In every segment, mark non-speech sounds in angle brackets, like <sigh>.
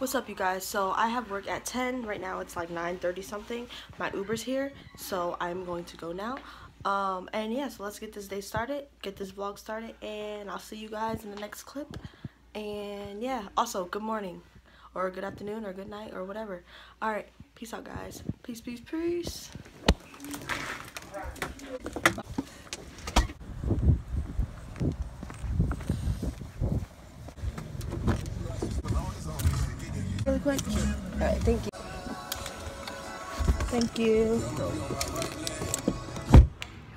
What's up you guys? So I have work at 10. Right now it's like 9.30 something. My Uber's here. So I'm going to go now. Um, and yeah, so let's get this day started. Get this vlog started. And I'll see you guys in the next clip. And yeah, also good morning. Or good afternoon or good night or whatever. Alright, peace out guys. Peace, peace, peace. Really quick? Alright, thank you. Thank you.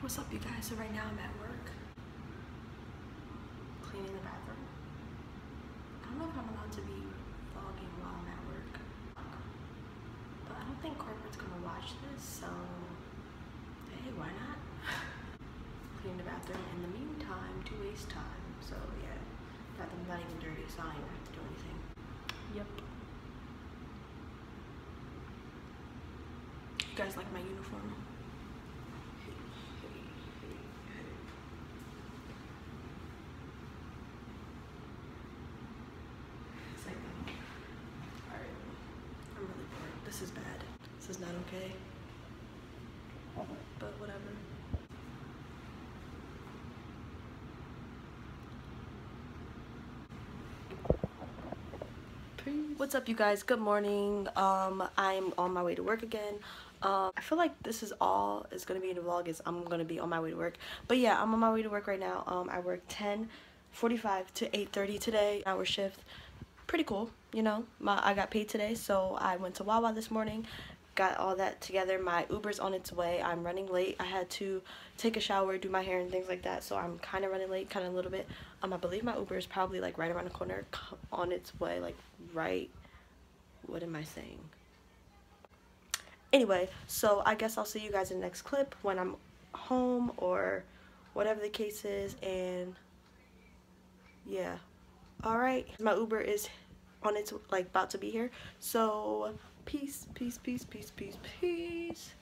What's up, you guys? So right now I'm at work. Cleaning the bathroom. I don't know if I'm allowed to be vlogging while I'm at work. But I don't think corporate's gonna watch this, so hey, why not? <laughs> Clean the bathroom in the meantime to waste time. So yeah, bathroom's not even dirty, so I don't even have to do anything. Yep. You guys like my uniform? It's like, alright, I'm really bored. This is bad. This is not okay. But whatever. What's up, you guys? Good morning. Um, I'm on my way to work again. Um, I feel like this is all is gonna be in the vlog is I'm gonna be on my way to work. But yeah, I'm on my way to work right now. Um, I work 10:45 to 8:30 today. Hour shift. Pretty cool, you know. My I got paid today, so I went to Wawa this morning. Got all that together. My Uber's on its way. I'm running late. I had to take a shower, do my hair, and things like that. So I'm kind of running late, kind of a little bit. Um, I believe my Uber is probably like right around the corner, on its way, like right. What am I saying? Anyway, so I guess I'll see you guys in the next clip when I'm home or whatever the case is. And yeah, all right. My Uber is on its like about to be here. So peace, peace, peace, peace, peace, peace.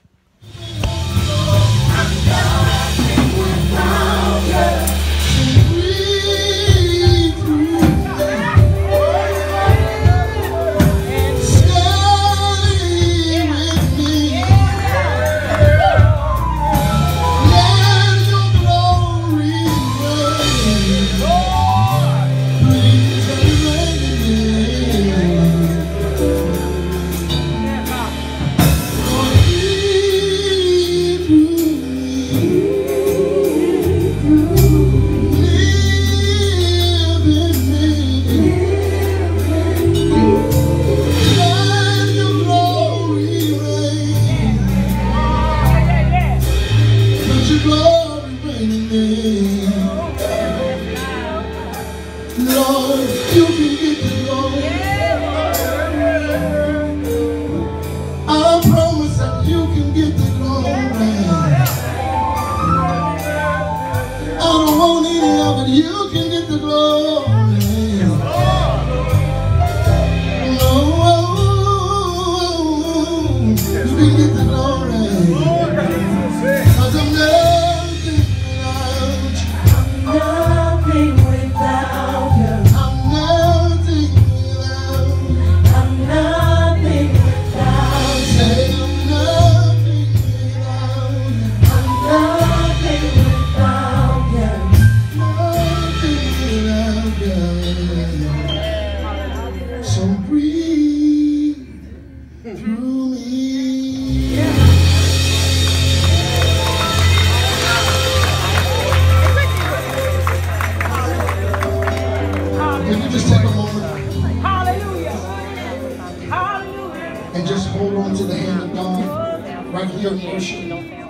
And just hold on to the hand of God right here in worship?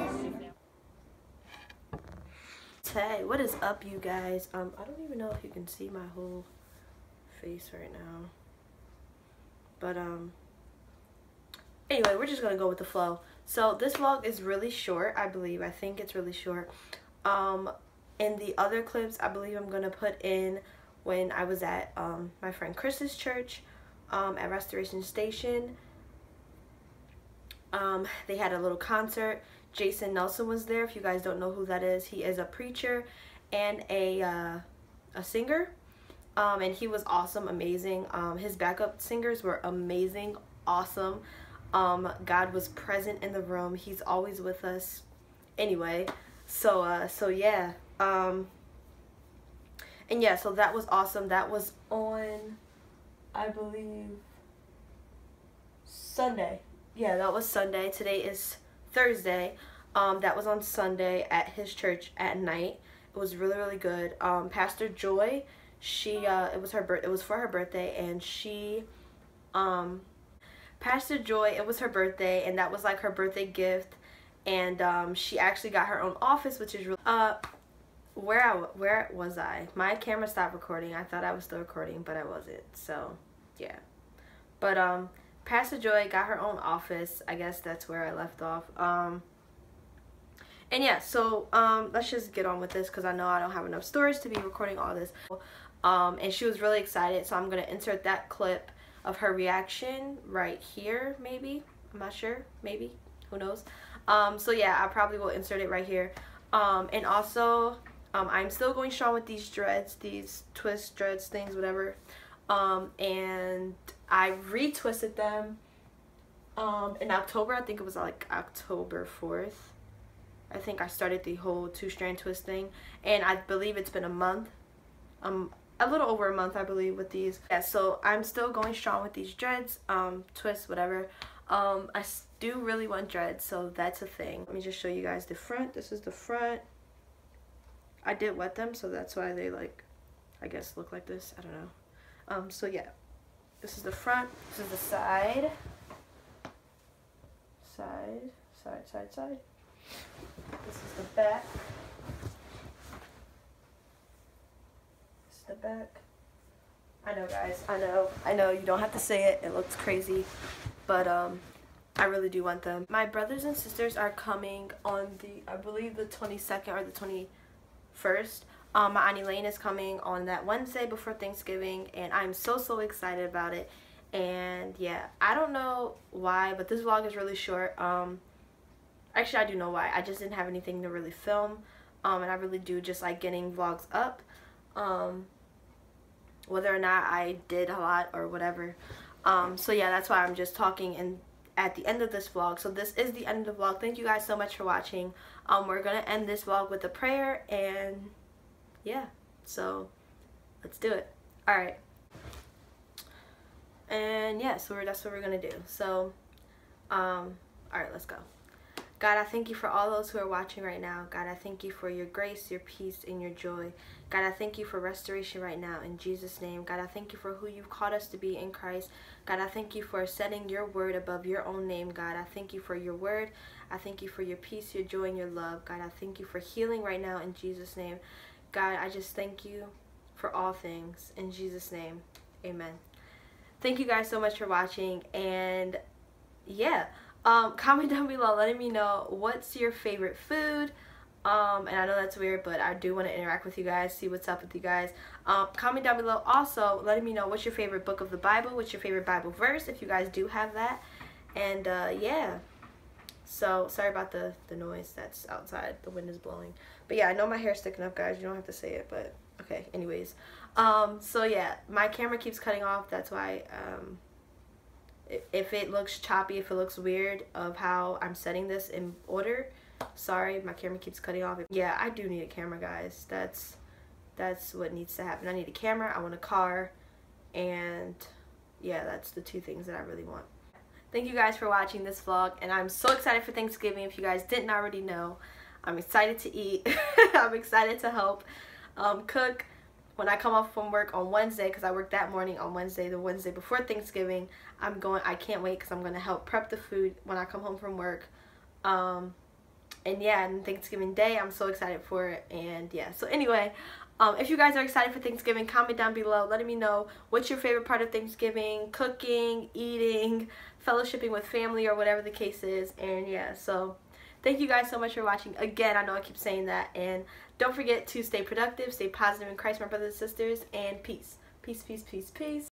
Tay, what is up, you guys? Um, I don't even know if you can see my whole face right now. But, um, anyway, we're just gonna go with the flow. So, this vlog is really short, I believe. I think it's really short. Um, in the other clips, I believe I'm gonna put in when I was at, um, my friend Chris's church, um, at Restoration Station. Um, they had a little concert. Jason Nelson was there. If you guys don't know who that is, he is a preacher and a uh, a singer. um, and he was awesome, amazing. Um, his backup singers were amazing, awesome. Um, God was present in the room. He's always with us. Anyway, so uh, so yeah. Um, and yeah, so that was awesome. That was on, I believe, Sunday. Yeah, that was Sunday. Today is Thursday. Um, that was on Sunday at his church at night. It was really really good. Um, Pastor Joy, she uh, it was her birth. It was for her birthday, and she, um, Pastor Joy, it was her birthday, and that was like her birthday gift. And um, she actually got her own office, which is really uh where I where was I? My camera stopped recording. I thought I was still recording, but I wasn't. So, yeah. But um Pastor Joy got her own office. I guess that's where I left off. Um and yeah, so um let's just get on with this cuz I know I don't have enough storage to be recording all this. Um and she was really excited, so I'm going to insert that clip of her reaction right here maybe. I'm not sure. Maybe. Who knows? Um so yeah, I probably will insert it right here. Um and also um, I'm still going strong with these dreads, these twist dreads things, whatever. Um, and I retwisted them um, in October. I think it was like October 4th. I think I started the whole two strand twist thing. And I believe it's been a month. Um, a little over a month, I believe, with these. Yeah, so I'm still going strong with these dreads, um, twists, whatever. Um, I do really want dreads, so that's a thing. Let me just show you guys the front. This is the front. I did wet them, so that's why they like, I guess look like this. I don't know. Um, so yeah, this is the front. This is the side. Side, side, side, side. This is the back. This is the back. I know, guys. I know. I know. You don't have to say it. It looks crazy, but um, I really do want them. My brothers and sisters are coming on the, I believe, the 22nd or the 20 first. Um, my Auntie Lane is coming on that Wednesday before Thanksgiving, and I'm so, so excited about it. And yeah, I don't know why, but this vlog is really short. Um, actually, I do know why. I just didn't have anything to really film, um, and I really do just like getting vlogs up. Um, whether or not I did a lot or whatever. Um, so yeah, that's why I'm just talking and at the end of this vlog. So this is the end of the vlog. Thank you guys so much for watching. Um, we're going to end this vlog with a prayer and yeah, so let's do it. Alright. And yeah, so that's what we're to do. So, um, alright, let's go. God, I thank you for all those who are watching right now. God, I thank you for your grace, your peace, and your joy. God, I thank you for restoration right now in Jesus' name. God, I thank you for who you've called us to be in Christ. God, I thank you for setting your word above your own name, God. I thank you for your word. I thank you for your peace, your joy, and your love. God, I thank you for healing right now in Jesus' name. God, I just thank you for all things. In Jesus' name, amen. Thank you guys so much for watching. And yeah, um, <laughs> comment down below letting me know what's your favorite food. Um, and I know that's weird, but I do want to interact with you guys, see what's up with you guys. Um, comment down below also letting me know what's your favorite book of the Bible, what's your favorite Bible verse, if you guys do have that. And uh, yeah, so sorry about the, the noise that's outside, the wind is blowing. But yeah, I know my hair's sticking up, guys, you don't have to say it, but okay, anyways. Um, so yeah, my camera keeps cutting off, that's why, um, if it looks choppy, if it looks weird of how I'm setting this in order, sorry, my camera keeps cutting off. Yeah, I do need a camera, guys. That's that's what needs to happen. I need a camera, I want a car, and yeah, that's the two things that I really want. Thank you guys for watching this vlog, and I'm so excited for Thanksgiving. If you guys didn't already know, I'm excited to eat. <laughs> I'm excited to help um, cook when I come off from work on Wednesday, because I work that morning on Wednesday, the Wednesday before Thanksgiving, I'm going, I can't wait because I'm going to help prep the food when I come home from work. Um, and yeah, and Thanksgiving Day, I'm so excited for it. And yeah, so anyway, um, if you guys are excited for Thanksgiving, comment down below, letting me know what's your favorite part of Thanksgiving, cooking, eating, fellowshipping with family, or whatever the case is. And yeah, so thank you guys so much for watching. Again, I know I keep saying that. And don't forget to stay productive, stay positive in Christ, my brothers and sisters, and peace. Peace, peace, peace, peace.